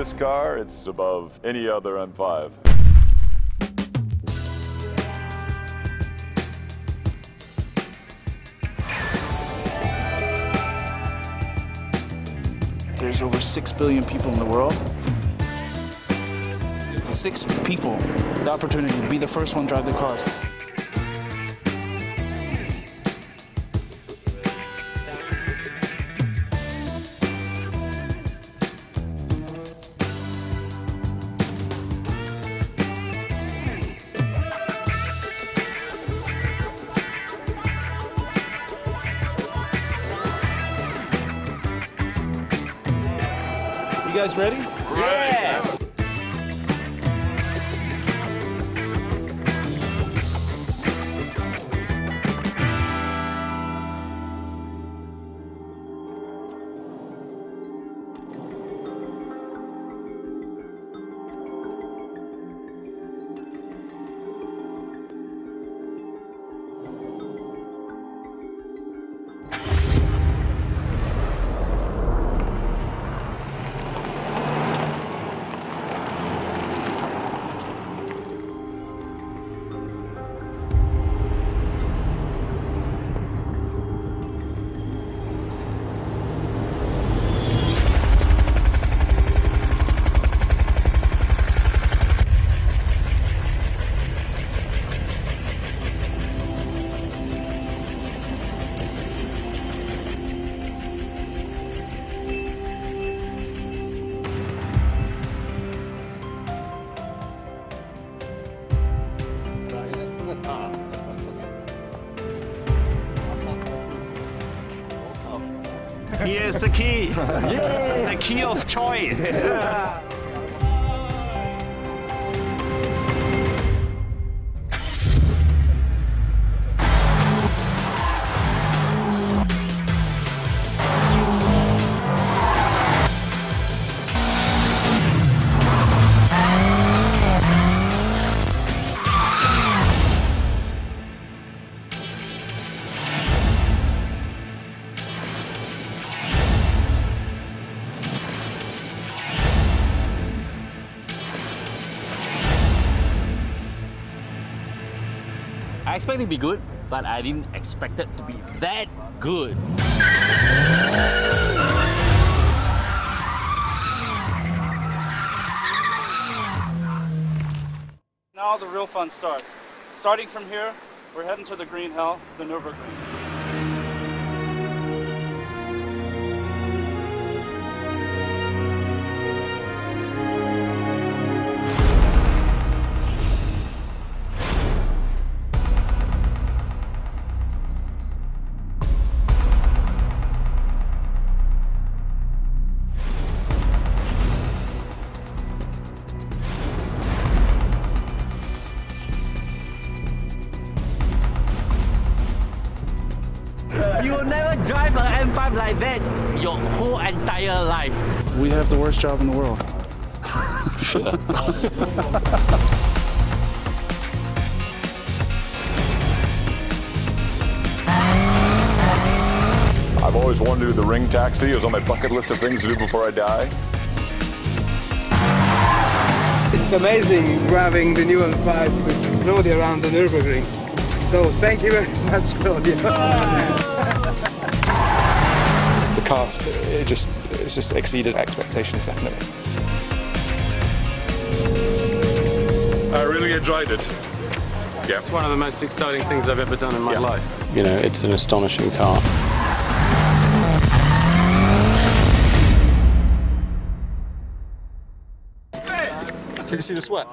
this car, it's above any other M5. There's over 6 billion people in the world. Six people, the opportunity to be the first one to drive the cars. You guys ready? Yeah. Here's the key. The key of joy. I expected it to be good, but I didn't expect it to be that good. Now the real fun starts. Starting from here, we're heading to the green hell, the Nürburgring. Drive an M5 like that your whole entire life. We have the worst job in the world. I've always wanted to do the ring taxi. It was on my bucket list of things to do before I die. It's amazing driving the new M5 with Claudia around the Nürburgring. So thank you very much, Claudia. the car it just it's just exceeded expectations definitely. I really enjoyed it. Yeah. It's one of the most exciting things I've ever done in my Yeah. life. You know, it's an astonishing car. Can you see the sweat?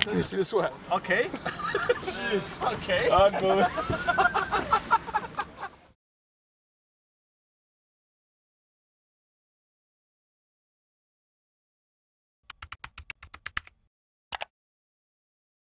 Can you see the sweat? Okay. Jeez. okay. Unbelievable.